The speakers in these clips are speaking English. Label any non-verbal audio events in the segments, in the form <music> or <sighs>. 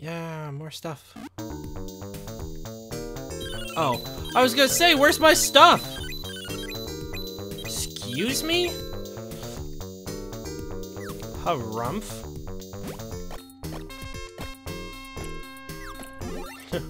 Yeah, more stuff. Oh, I was gonna say, where's my stuff? Excuse me? Harumph? <laughs>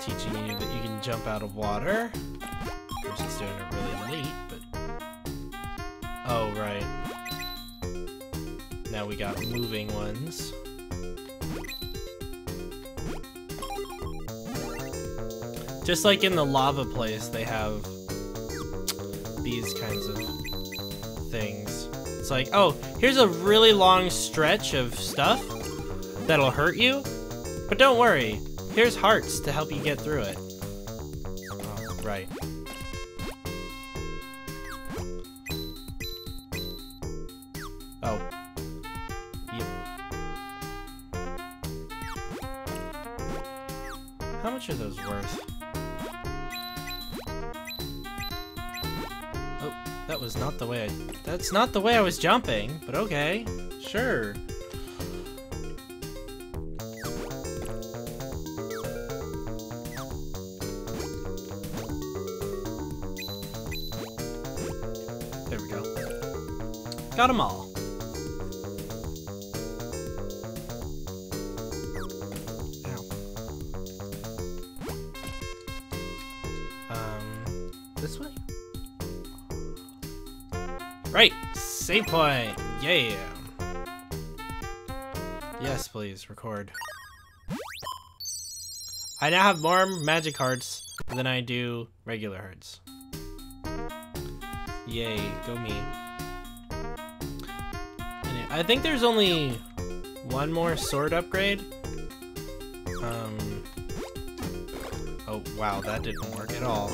Teaching you that you can jump out of water. Now we got moving ones. Just like in the lava place, they have these kinds of things. It's like, oh, here's a really long stretch of stuff that'll hurt you, but don't worry, here's hearts to help you get through it. Oh, right. Those worth? Oh, that was not the way I... That's not the way I was jumping, but okay. Sure. There we go. Got them all. Save point, yeah. Yes, please, record. I now have more magic hearts than I do regular hearts. Yay, go me. I think there's only one more sword upgrade. Um. Oh, wow, that didn't work at all.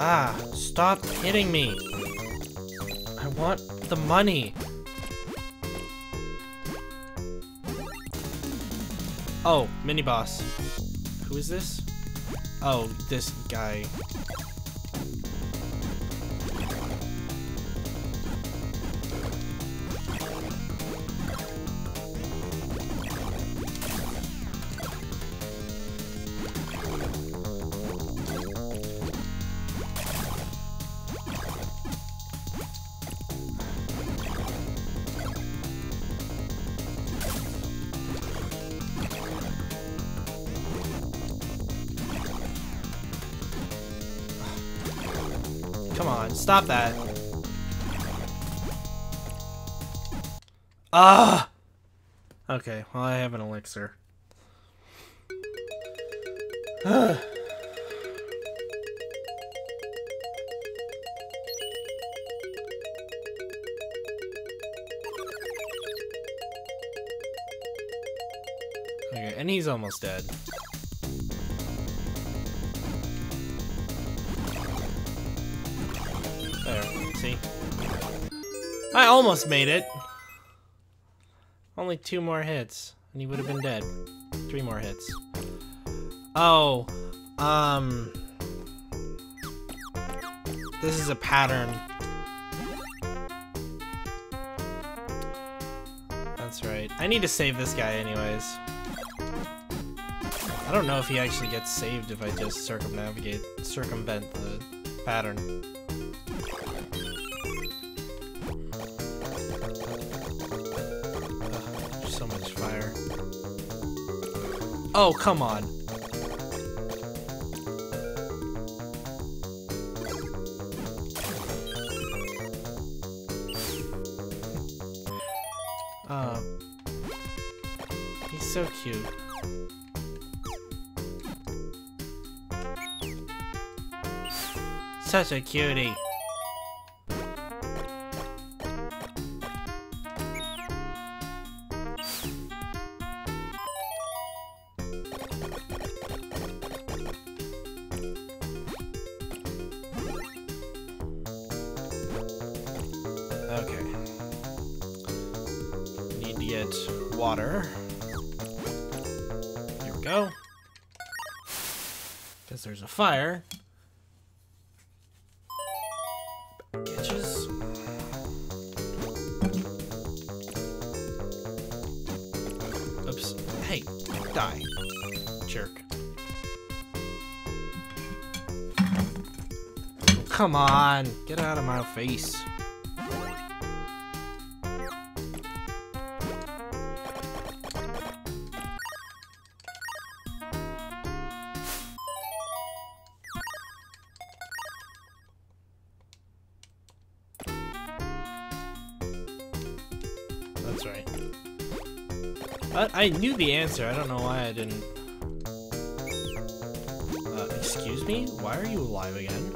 Ah, stop hitting me. I want the money. Oh, mini boss. Who is this? Oh, this guy. Stop that. Ah! Okay, well I have an elixir. <sighs> okay, and he's almost dead. See? I almost made it. Only two more hits, and he would have been dead. Three more hits. Oh, um... This is a pattern. That's right. I need to save this guy anyways. I don't know if he actually gets saved if I just circumnavigate, circumvent the pattern. Fire. Oh, come on. Uh, he's so cute. Such a cutie. Water. Here we go. Because there's a fire. Oops. Hey, die. Jerk. Come on, get out of my face. That's right. But I knew the answer. I don't know why I didn't. Uh, excuse me? Why are you alive again?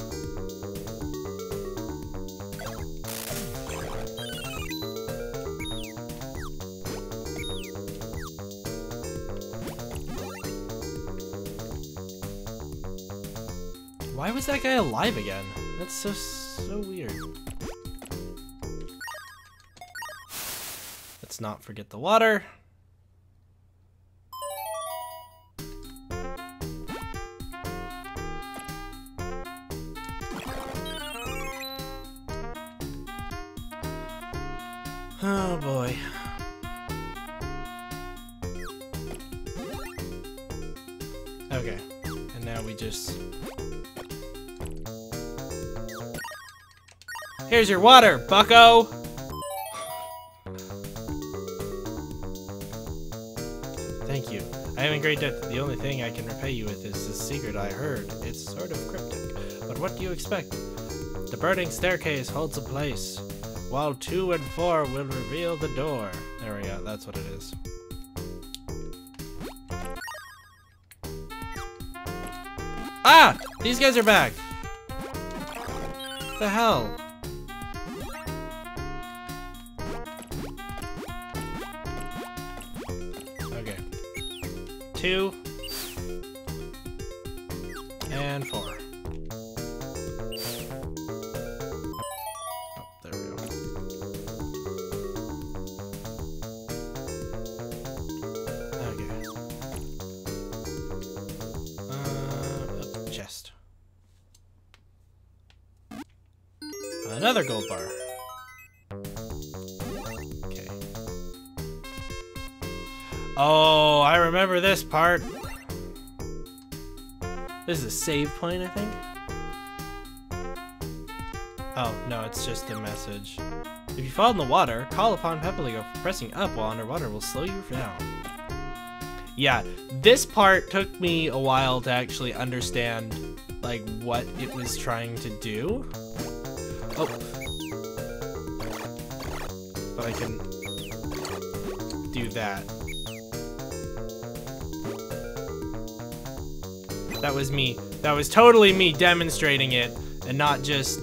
Why was that guy alive again? That's so, so weird. Let's not forget the water. Oh boy. Okay, and now we just... Here's your water, bucko! Thank you. I am in great debt. The only thing I can repay you with is this secret I heard. It's sort of cryptic, but what do you expect? The burning staircase holds a place, while two and four will reveal the door. There we go, that's what it is. Ah! These guys are back! The hell? Two. And four. Oh, there we go. Okay. Uh, oh, chest. Another gold bar. Remember this part. This is a save point, I think. Oh, no, it's just a message. If you fall in the water, call upon Pepelogoo. Pressing up while underwater will slow you down. Yeah, this part took me a while to actually understand, like, what it was trying to do. Oh. But I can do that. That was me. That was totally me demonstrating it and not just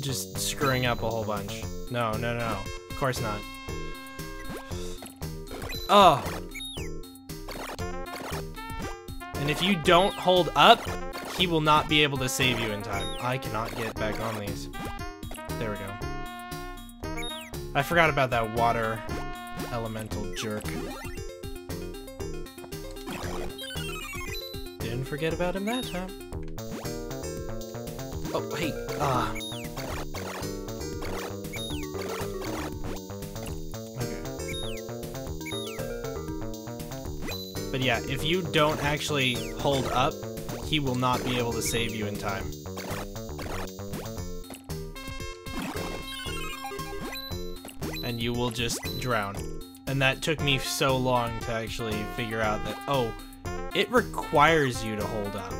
just screwing up a whole bunch. No, no, no. Of course not. Oh. And if you don't hold up, he will not be able to save you in time. I cannot get back on these. There we go. I forgot about that water elemental jerk. Forget about him that time. Oh, hey, ah. Okay. But yeah, if you don't actually hold up, he will not be able to save you in time. And you will just drown. And that took me so long to actually figure out that, oh, it requires you to hold up.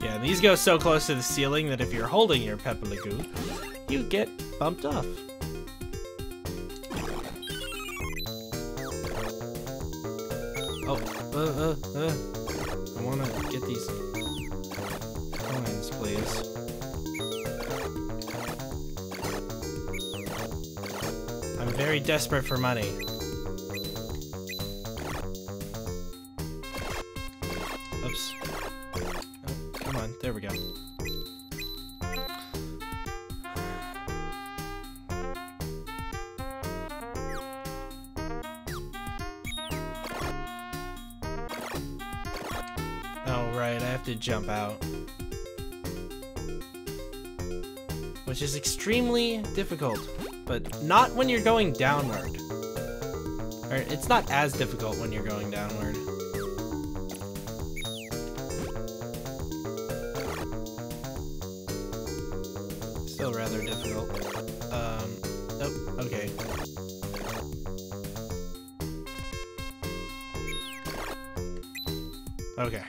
Yeah, these go so close to the ceiling that if you're holding your Pepelogoo, you get bumped off. Oh, uh, uh, uh. I want to get these desperate for money. Oops. Oh, come on, there we go. Alright, I have to jump out. Which is extremely difficult but not when you're going downward. Or it's not as difficult when you're going downward. Still rather difficult. Um, oh, okay. Okay,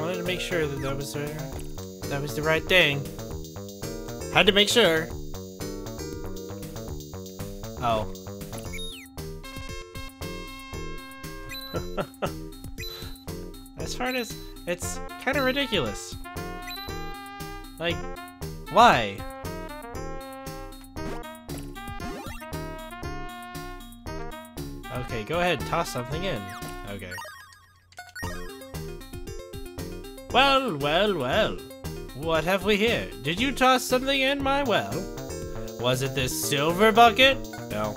wanted to make sure that that was there. That was the right thing. Had to make sure. Oh. <laughs> as far as it's kind of ridiculous. Like, why? Okay, go ahead, toss something in. Okay. Well, well, well. What have we here? Did you toss something in my well? Was it this silver bucket? No.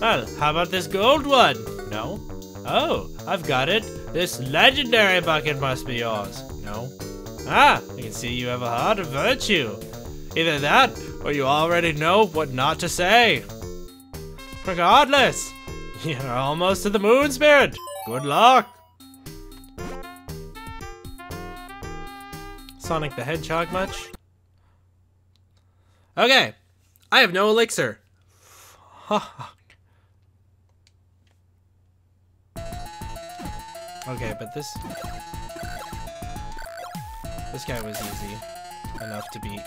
Well, how about this gold one? No. Oh, I've got it. This legendary bucket must be yours. No. Ah, I can see you have a heart of virtue. Either that, or you already know what not to say. Regardless, <laughs> you're almost to the moon spirit. Good luck. Sonic the Hedgehog much? Okay, I have no elixir. Fuck. <laughs> Okay, but this... This guy was easy enough to beat.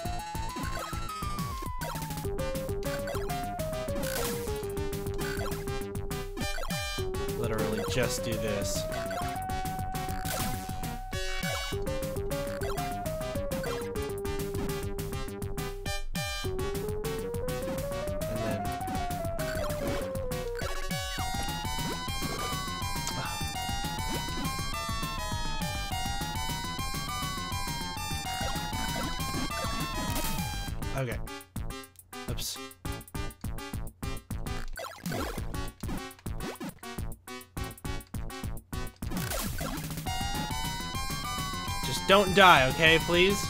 Literally just do this. Okay. Oops. Just don't die, okay, please?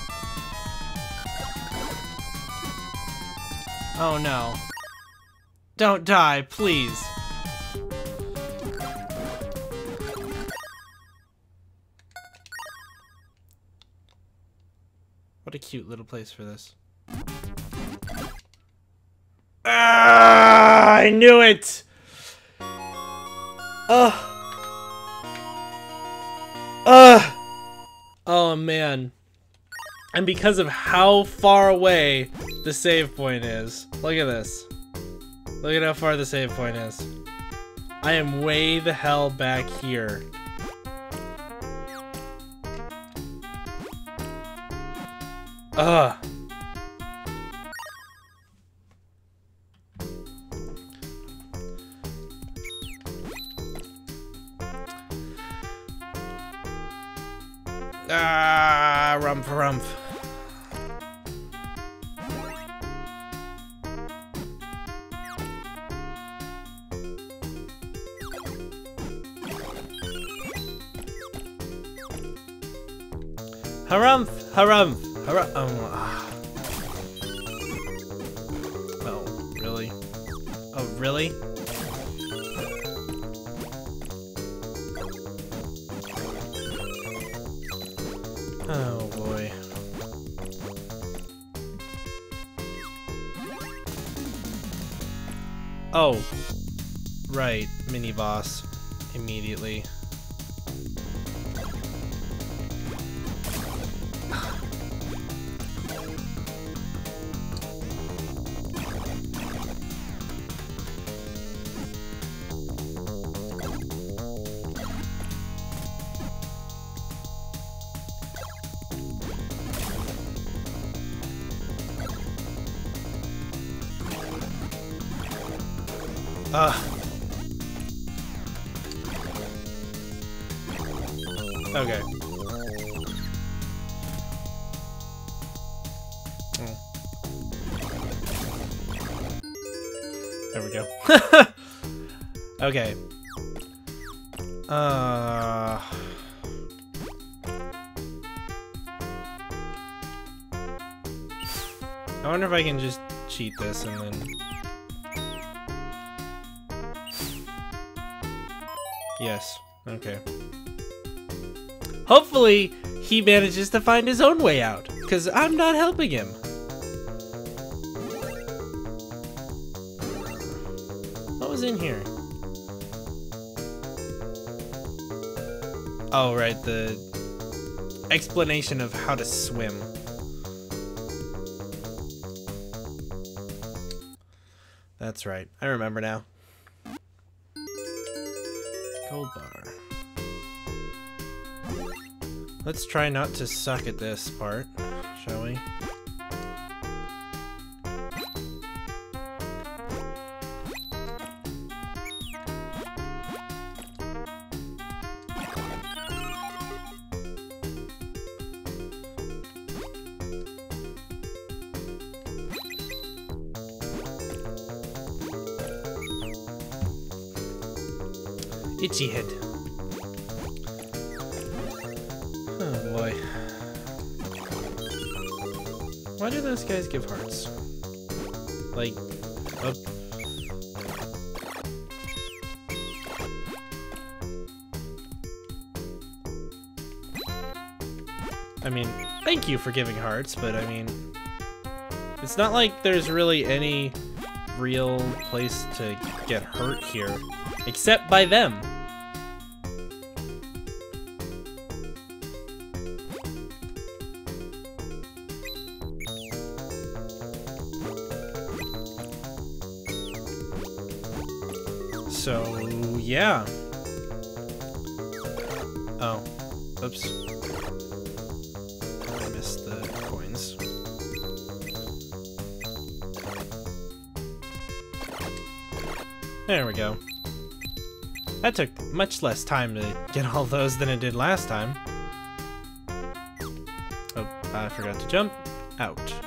Oh no. Don't die, please. What a cute little place for this. I knew it. Ugh. Ugh. Oh man. And because of how far away the save point is. Look at this. Look at how far the save point is. I am way the hell back here. Ugh. Harumph, harumph, harumph. Oh, ah. oh, really? Oh, really? Oh boy. Oh, right, mini boss immediately. There we go. <laughs> okay. Uh... I wonder if I can just cheat this and then... Yes. Okay. Hopefully, he manages to find his own way out, because I'm not helping him. Oh, right, the explanation of how to swim. That's right. I remember now. Gold bar. Let's try not to suck at this part, shall we? Itchy head. Oh boy. Why do those guys give hearts? Like, up. I mean, thank you for giving hearts, but I mean, it's not like there's really any real place to get hurt here, except by them. So, yeah. Oh, oops. I missed the coins. There we go. That took much less time to get all those than it did last time. Oh, I forgot to jump. Out.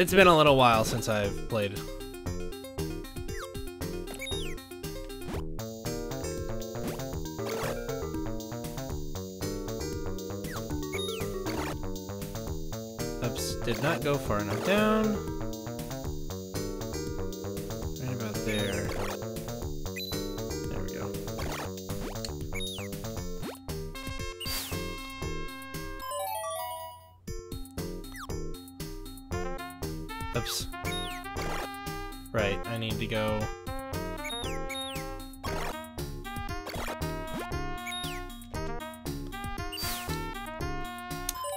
It's been a little while since I've played. Oops, did not go far enough down. Oops. Right, I need to go...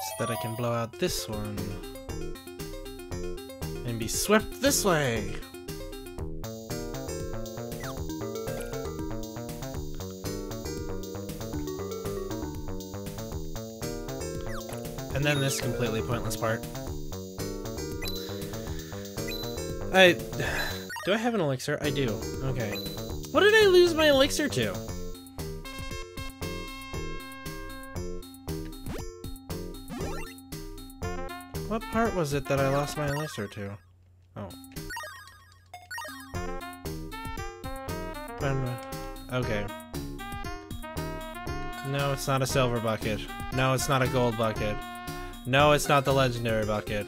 So that I can blow out this one. And be swept this way! And then this completely pointless part. I... <sighs> Do I have an elixir? I do. Okay. What did I lose my elixir to? What part was it that I lost my elixir to? Oh. Um, okay. No, it's not a silver bucket. No, it's not a gold bucket. No, it's not the legendary bucket.